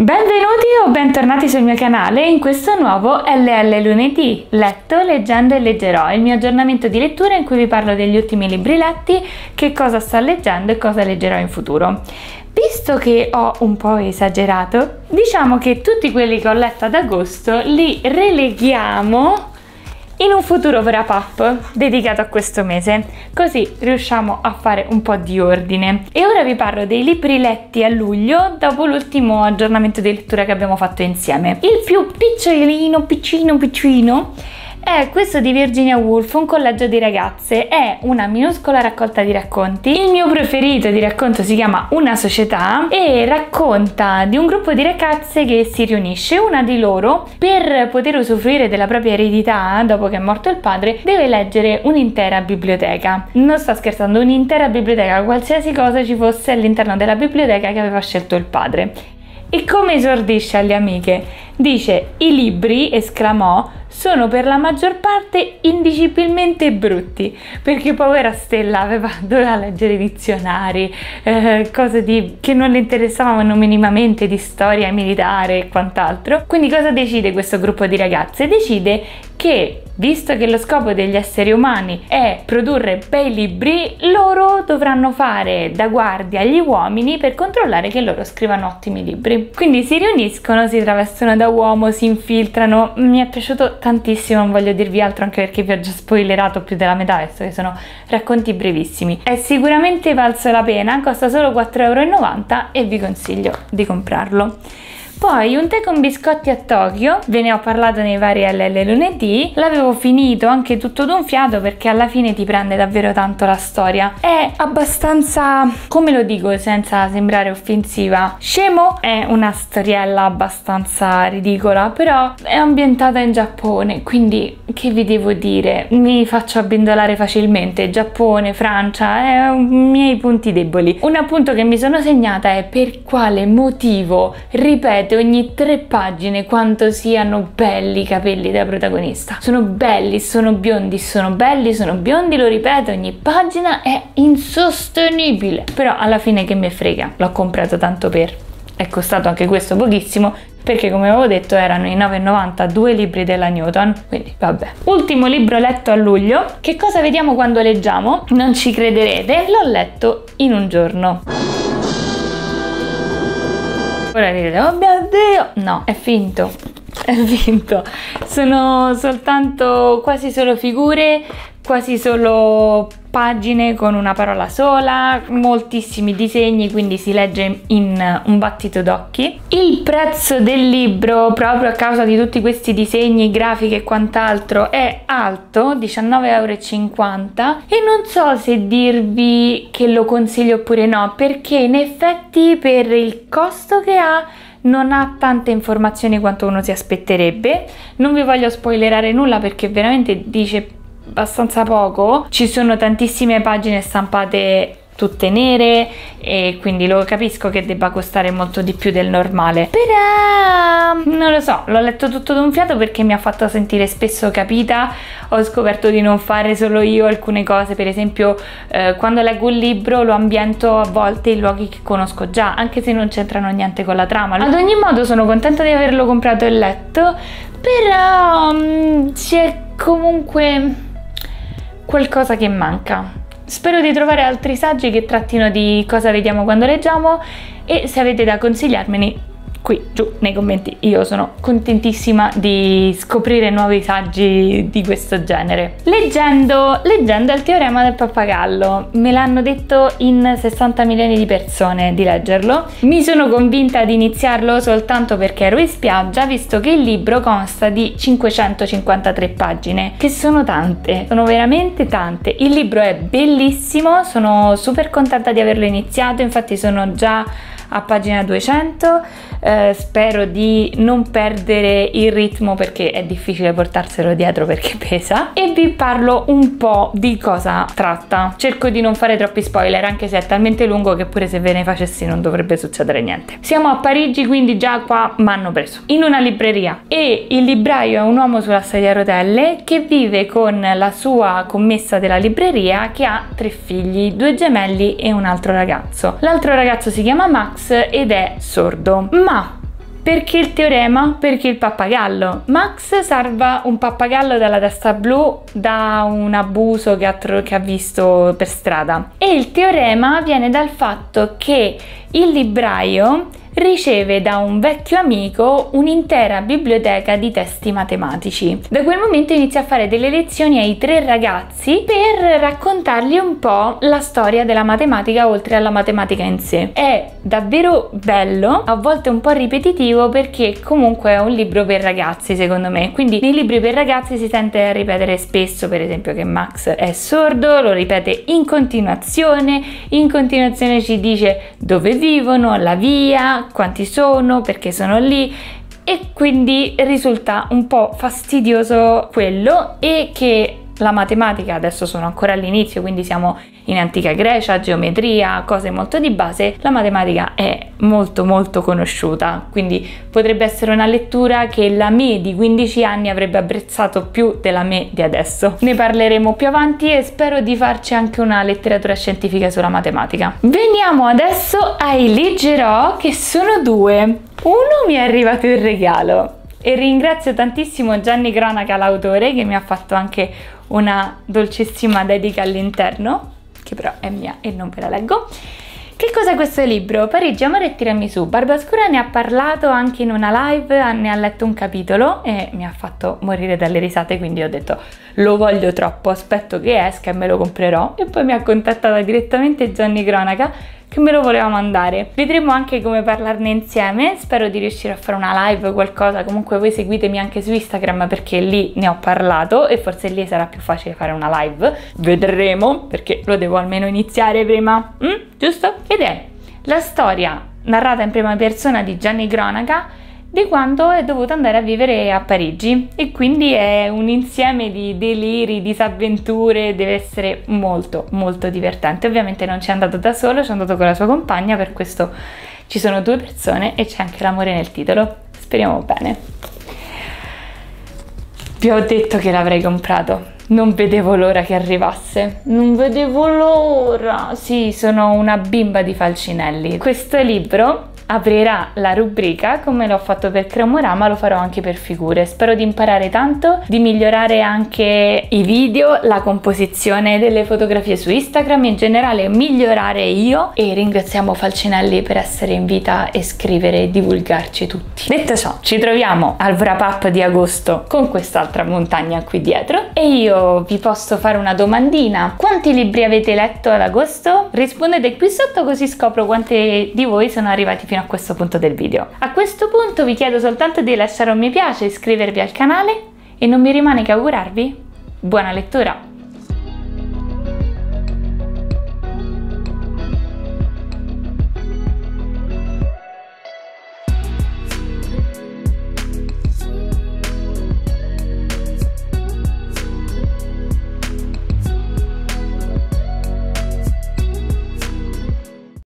Benvenuti o bentornati sul mio canale in questo nuovo LL lunedì, letto, leggendo e leggerò, il mio aggiornamento di lettura in cui vi parlo degli ultimi libri letti, che cosa sto leggendo e cosa leggerò in futuro. Visto che ho un po' esagerato, diciamo che tutti quelli che ho letto ad agosto li releghiamo in un futuro wrap up dedicato a questo mese, così riusciamo a fare un po' di ordine. E ora vi parlo dei libri letti a luglio dopo l'ultimo aggiornamento di lettura che abbiamo fatto insieme. Il più picciolino, piccino, piccino è questo di Virginia Woolf, un collegio di ragazze. È una minuscola raccolta di racconti. Il mio preferito di racconto si chiama Una società e racconta di un gruppo di ragazze che si riunisce. Una di loro, per poter usufruire della propria eredità dopo che è morto il padre, deve leggere un'intera biblioteca. Non sto scherzando, un'intera biblioteca, qualsiasi cosa ci fosse all'interno della biblioteca che aveva scelto il padre. E come esordisce alle amiche? Dice: I libri, esclamò, sono per la maggior parte indicibilmente brutti, perché povera Stella aveva, doveva leggere dizionari, eh, cose di, che non le interessavano minimamente di storia militare e quant'altro. Quindi cosa decide questo gruppo di ragazze? Decide che visto che lo scopo degli esseri umani è produrre bei libri, loro dovranno fare da guardia agli uomini per controllare che loro scrivano ottimi libri. Quindi si riuniscono, si travestono da uomo, si infiltrano. Mi è piaciuto tantissimo, non voglio dirvi altro anche perché vi ho già spoilerato più della metà, visto che sono racconti brevissimi. È sicuramente valso la pena, costa solo 4,90 euro e vi consiglio di comprarlo. Poi un tè con biscotti a Tokyo, ve ne ho parlato nei vari LL lunedì, l'avevo finito anche tutto d'un fiato perché alla fine ti prende davvero tanto la storia. È abbastanza, come lo dico senza sembrare offensiva, scemo è una storiella abbastanza ridicola, però è ambientata in Giappone, quindi che vi devo dire? Mi faccio abbindolare facilmente, Giappone, Francia, è i miei punti deboli. Un appunto che mi sono segnata è per quale motivo ripeto ripete ogni tre pagine quanto siano belli i capelli della protagonista. Sono belli, sono biondi, sono belli, sono biondi, lo ripeto ogni pagina, è insostenibile. Però alla fine che me frega, l'ho comprato tanto per. È costato anche questo pochissimo perché come avevo detto erano i 9,90 due libri della Newton, quindi vabbè. Ultimo libro letto a luglio, che cosa vediamo quando leggiamo? Non ci crederete, l'ho letto in un giorno. Ora direte, oh mio Dio! No, è finto, è finto. Sono soltanto quasi solo figure, quasi solo pagine con una parola sola, moltissimi disegni, quindi si legge in un battito d'occhi. Il prezzo del libro, proprio a causa di tutti questi disegni, grafiche e quant'altro, è alto, 19,50 euro e non so se dirvi che lo consiglio oppure no, perché in effetti per il costo che ha non ha tante informazioni quanto uno si aspetterebbe. Non vi voglio spoilerare nulla perché veramente dice abbastanza poco. Ci sono tantissime pagine stampate tutte nere e quindi lo capisco che debba costare molto di più del normale. Però non lo so l'ho letto tutto d'un fiato perché mi ha fatto sentire spesso capita. Ho scoperto di non fare solo io alcune cose per esempio eh, quando leggo un libro lo ambiento a volte in luoghi che conosco già anche se non c'entrano niente con la trama. Ad ogni modo sono contenta di averlo comprato e letto però c'è comunque qualcosa che manca. Spero di trovare altri saggi che trattino di cosa vediamo quando leggiamo e se avete da consigliarmeli qui giù nei commenti. Io sono contentissima di scoprire nuovi saggi di questo genere. Leggendo, leggendo il teorema del pappagallo, me l'hanno detto in 60 milioni di persone di leggerlo. Mi sono convinta di iniziarlo soltanto perché ero in spiaggia, visto che il libro consta di 553 pagine, che sono tante, sono veramente tante. Il libro è bellissimo, sono super contenta di averlo iniziato, infatti sono già a pagina 200 eh, spero di non perdere il ritmo perché è difficile portarselo dietro perché pesa. E vi parlo un po' di cosa tratta. Cerco di non fare troppi spoiler anche se è talmente lungo che pure se ve ne facessi non dovrebbe succedere niente. Siamo a Parigi quindi già qua mi hanno preso. In una libreria. E il libraio è un uomo sulla sedia a rotelle che vive con la sua commessa della libreria che ha tre figli due gemelli e un altro ragazzo. L'altro ragazzo si chiama Max ed è sordo ma Perché il teorema? Perché il pappagallo. Max salva un pappagallo dalla testa blu da un abuso che ha, che ha visto per strada. E il teorema viene dal fatto che il libraio riceve da un vecchio amico un'intera biblioteca di testi matematici. Da quel momento inizia a fare delle lezioni ai tre ragazzi per raccontargli un po' la storia della matematica oltre alla matematica in sé. È davvero bello, a volte un po' ripetitivo perché comunque è un libro per ragazzi secondo me, quindi nei libri per ragazzi si sente ripetere spesso per esempio che Max è sordo, lo ripete in continuazione, in continuazione ci dice dove vivono, la via, quanti sono, perché sono lì e quindi risulta un po' fastidioso quello e che la matematica, adesso sono ancora all'inizio, quindi siamo in antica Grecia, geometria, cose molto di base, la matematica è molto molto conosciuta, quindi potrebbe essere una lettura che la me di 15 anni avrebbe apprezzato più della me di adesso. Ne parleremo più avanti e spero di farci anche una letteratura scientifica sulla matematica. Veniamo adesso ai leggerò che sono due. Uno mi è arrivato in regalo e ringrazio tantissimo Gianni Cronaca, l'autore, che mi ha fatto anche una dolcissima dedica all'interno, che però è mia e non ve la leggo. Che cos'è questo libro? Parigi, amore e tiramisù. Barbascura ne ha parlato anche in una live, ne ha letto un capitolo e mi ha fatto morire dalle risate, quindi ho detto lo voglio troppo, aspetto che esca e me lo comprerò. E poi mi ha contattata direttamente Gianni Cronaca che me lo voleva mandare. Vedremo anche come parlarne insieme, spero di riuscire a fare una live o qualcosa, comunque voi seguitemi anche su Instagram perché lì ne ho parlato e forse lì sarà più facile fare una live, vedremo perché lo devo almeno iniziare prima, mm? giusto? Ed è la storia narrata in prima persona di Gianni Cronaca di quando è dovuto andare a vivere a Parigi e quindi è un insieme di deliri, disavventure, deve essere molto molto divertente. Ovviamente non ci è andato da solo, ci è andato con la sua compagna, per questo ci sono due persone e c'è anche l'amore nel titolo. Speriamo bene. Vi ho detto che l'avrei comprato. Non vedevo l'ora che arrivasse. Non vedevo l'ora. Sì, sono una bimba di falcinelli. Questo libro aprirà la rubrica come l'ho fatto per Cromorama lo farò anche per figure. Spero di imparare tanto di migliorare anche i video la composizione delle fotografie su Instagram in generale migliorare io. E ringraziamo Falcinelli per essere in vita e scrivere e divulgarci tutti. Detto ciò ci troviamo al wrap up di agosto con quest'altra montagna qui dietro. E io vi posso fare una domandina. Quanti libri avete letto ad agosto? rispondete qui sotto così scopro quanti di voi sono arrivati fino fino a questo punto del video. A questo punto vi chiedo soltanto di lasciare un mi piace, iscrivervi al canale e non mi rimane che augurarvi buona lettura!